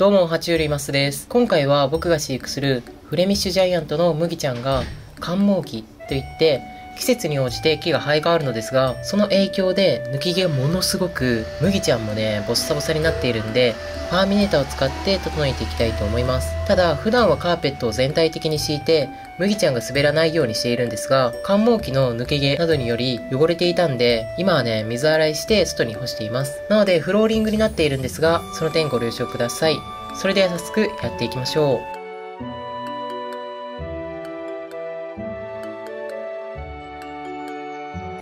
どうも、爬虫類マスです。今回は僕が飼育するフレミッシュジャイアントの麦ちゃんが寒毛期といって季節に応じて木が生え変わるのですが、その影響で抜き毛ものすごく、麦ちゃんもね、ボッサボサになっているんで、ファーミネーターを使って整えていきたいと思います。ただ、普段はカーペットを全体的に敷いて、麦ちゃんが滑らないようにしているんですが、寒毛期の抜け毛などにより汚れていたんで、今はね、水洗いして外に干しています。なので、フローリングになっているんですが、その点ご了承ください。それでは早速やっていきましょう。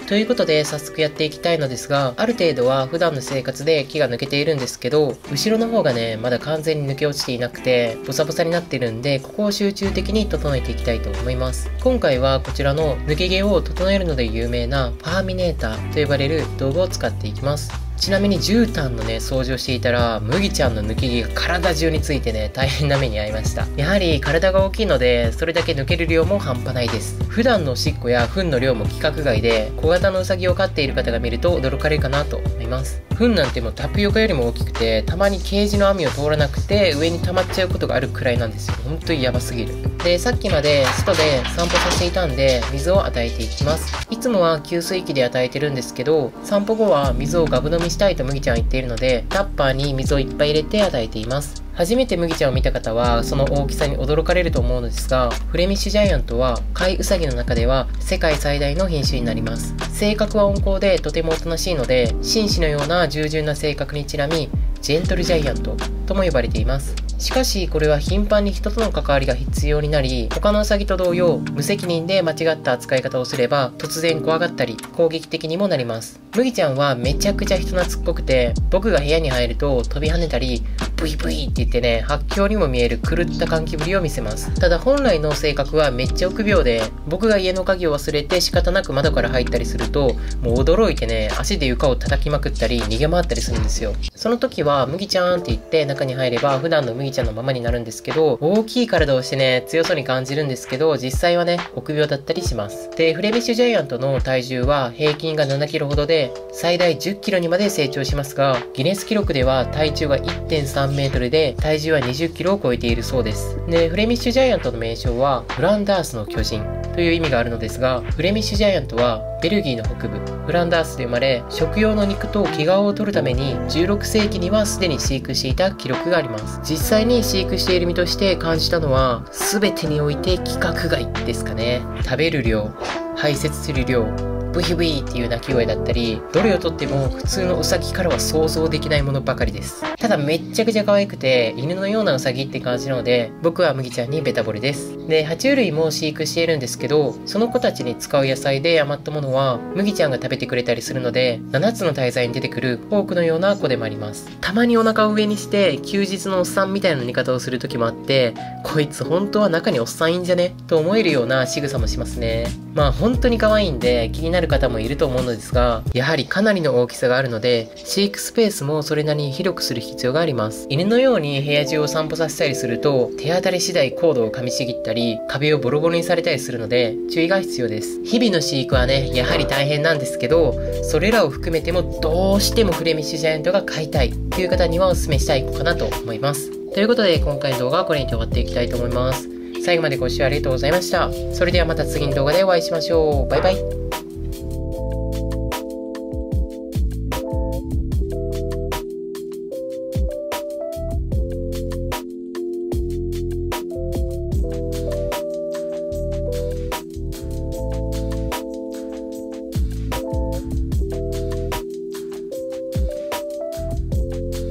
ということで早速やっていきたいのですが、ある程度は普段の生活で木が抜けているんですけど、後ろの方がね、まだ完全に抜け落ちていなくて、ボサボサになってるんで、ここを集中的に整えていきたいと思います。今回はこちらの抜け毛を整えるので有名なパーミネーターと呼ばれる道具を使っていきます。ちなみに絨毯のね、掃除をしていたら、麦ちゃんの抜き毛が体中についてね、大変な目に遭いました。やはり体が大きいので、それだけ抜ける量も半端ないです。普段のおしっこや糞の量も規格外で、小型のウサギを飼っている方が見ると驚かれるかなと思います。糞なんてもうタピオカよりも大きくて、たまにケージの網を通らなくて、上に溜まっちゃうことがあるくらいなんですよ。本当にやばすぎる。で、さっきまで外で散歩させていたんで、水を与えていきます。いつもは給水器で与えてるんですけど、散歩後は水をガブ飲みしたいと麦ちゃん言っているので、タッパーに水をいっぱい入れて与えています。初めて麦茶を見た方はその大きさに驚かれると思うのですがフレミッシュジャイアントは飼いウサギの中では世界最大の品種になります。性格は温厚でとてもおとなしいので紳士のような従順な性格にちなみジェントルジャイアントとも呼ばれています。しかしこれは頻繁に人との関わりが必要になり他のウサギと同様無責任で間違った扱い方をすれば突然怖がったり攻撃的にもなります麦ちゃんはめちゃくちゃ人懐っこくて僕が部屋に入ると飛び跳ねたりブイブイって言ってね、発狂にも見える狂った歓喜ぶりを見せます。ただ本来の性格はめっちゃ臆病で、僕が家の鍵を忘れて仕方なく窓から入ったりすると、もう驚いてね、足で床を叩きまくったり逃げ回ったりするんですよ。その時は、麦ちゃんって言って中に入れば普段の麦ちゃんのままになるんですけど、大きい体をしてね、強そうに感じるんですけど、実際はね、臆病だったりします。で、フレビッシュジャイアントの体重は平均が7キロほどで、最大10キロにまで成長しますが、ギネス記録では体重が1.3 3メートルで体重は20キロを超えているそうです。で、フレミッシュジャイアントの名称はフランダースの巨人という意味があるのですが、フレミッシュジャイアントはベルギーの北部フランダースで生まれ、食用の肉と毛皮を取るために16世紀にはすでに飼育していた記録があります。実際に飼育している身として感じたのは、全てにおいて規格外ですかね。食べる量、排泄する量、ブヒブヒっていう鳴き声だったり、どれをとっても普通のウサギからは想像できないものばかりです。ただめっちゃくちゃ可愛くて、犬のようなウサギって感じなので、僕は麦ちゃんにベタ惚れです。で、爬虫類も飼育しているんですけど、その子たちに使う野菜で余ったものは、麦ちゃんが食べてくれたりするので、7つの大罪に出てくるフォークのような子でもあります。たまにお腹を上にして、休日のおっさんみたいな寝方をする時もあって、こいつ本当は中におっさんいんじゃね？と思えるような仕草もしますね。まあ本当に可愛いんで気になる方もいると思うのですが、やはりかなりの大きさがあるので、飼育スペースもそれなりに広くする必要があります。犬のように部屋中を散歩させたりすると、手当たり次第コードを噛みちぎったり、壁をボロボロにされたりするので、注意が必要です。日々の飼育はね、やはり大変なんですけど、それらを含めてもどうしてもフレミッシュジャイアントが飼いたいという方にはお勧めしたいかなと思います。ということで、今回の動画はこれにて終わっていきたいと思います。最後までご視聴ありがとうございました。それではまた次の動画でお会いしましょう。バイバイ。